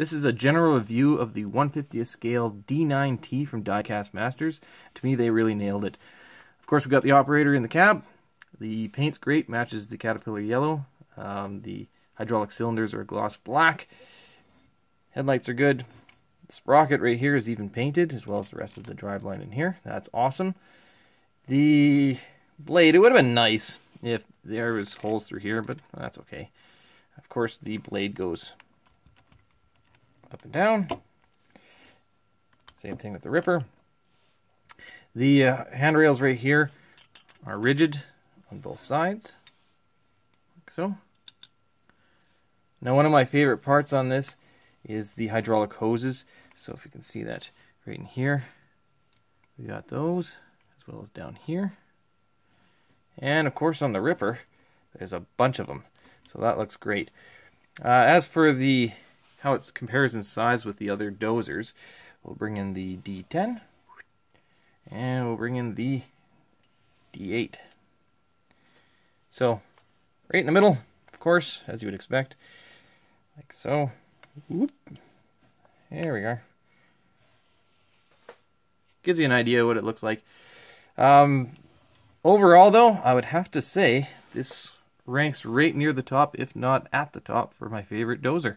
This is a general review of the 150th scale D9T from Diecast Masters. To me, they really nailed it. Of course, we got the operator in the cab. The paint's great, matches the Caterpillar yellow. Um, the hydraulic cylinders are gloss black. Headlights are good. The sprocket right here is even painted, as well as the rest of the driveline in here. That's awesome. The blade, it would have been nice if there was holes through here, but that's okay. Of course, the blade goes up and down. Same thing with the Ripper. The uh, handrails right here are rigid on both sides, like so. Now one of my favorite parts on this is the hydraulic hoses. So if you can see that right in here, we got those, as well as down here. And of course on the Ripper, there's a bunch of them. So that looks great. Uh, as for the how it compares in size with the other dozers, we'll bring in the D10 and we'll bring in the D8. So right in the middle, of course, as you would expect, like so. Whoop. There we are. Gives you an idea what it looks like. Um, overall, though, I would have to say this ranks right near the top, if not at the top, for my favorite dozer.